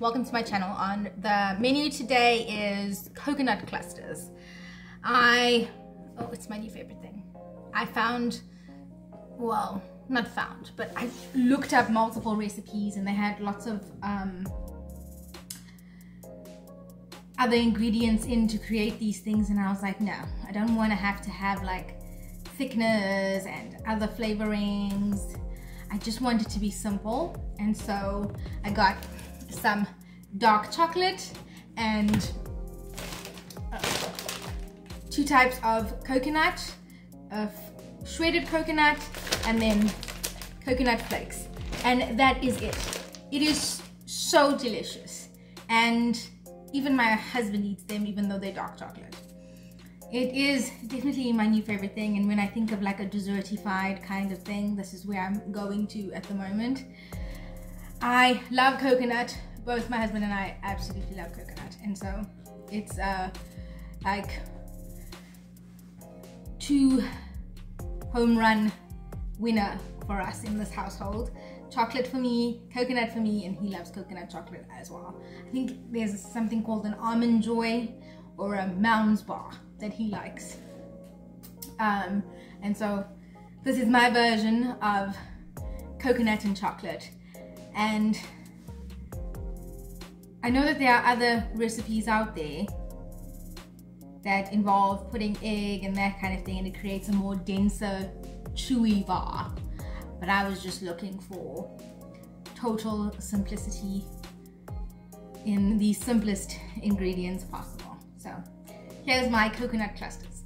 Welcome to my channel. On the menu today is coconut clusters. I, oh, it's my new favorite thing. I found, well, not found, but I looked up multiple recipes and they had lots of um, other ingredients in to create these things and I was like, no, I don't want to have to have like thickeners and other flavorings. I just want it to be simple. And so I got some dark chocolate and uh, two types of coconut, of shredded coconut, and then coconut flakes. And that is it. It is so delicious. And even my husband eats them even though they're dark chocolate. It is definitely my new favorite thing and when I think of like a dessertified kind of thing, this is where I'm going to at the moment. I love coconut. Both my husband and I absolutely love coconut. And so it's uh, like two home run winner for us in this household. Chocolate for me, coconut for me, and he loves coconut chocolate as well. I think there's something called an almond joy or a Mounds bar that he likes. Um, and so this is my version of coconut and chocolate. And I know that there are other recipes out there that involve putting egg and that kind of thing and it creates a more denser, chewy bar. But I was just looking for total simplicity in the simplest ingredients possible. So here's my coconut clusters.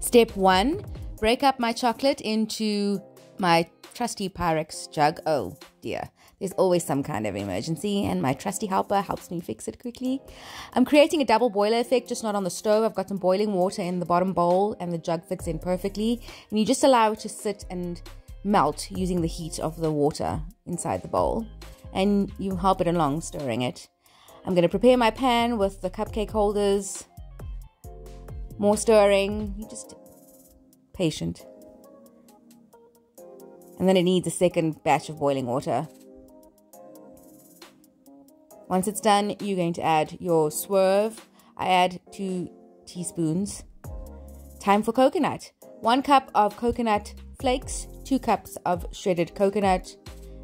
Step one, break up my chocolate into my trusty Pyrex jug. Oh dear, there's always some kind of emergency, and my trusty helper helps me fix it quickly. I'm creating a double boiler effect, just not on the stove. I've got some boiling water in the bottom bowl, and the jug fits in perfectly. And you just allow it to sit and melt using the heat of the water inside the bowl. And you help it along, stirring it. I'm going to prepare my pan with the cupcake holders. More stirring. You just patient and then it needs a second batch of boiling water. Once it's done, you're going to add your swerve. I add two teaspoons. Time for coconut. One cup of coconut flakes, two cups of shredded coconut,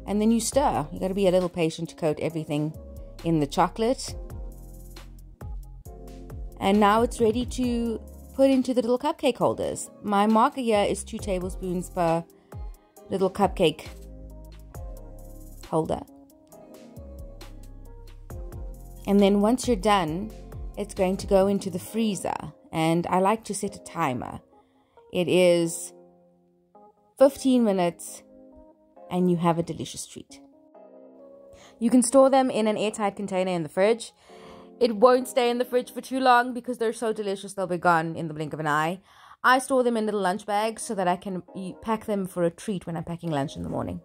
and then you stir. You got to be a little patient to coat everything in the chocolate. And now it's ready to put into the little cupcake holders. My marker here is two tablespoons per little cupcake holder. And then once you're done, it's going to go into the freezer. And I like to set a timer. It is 15 minutes and you have a delicious treat. You can store them in an airtight container in the fridge. It won't stay in the fridge for too long because they're so delicious they'll be gone in the blink of an eye. I store them in little lunch bags so that I can pack them for a treat when I'm packing lunch in the morning.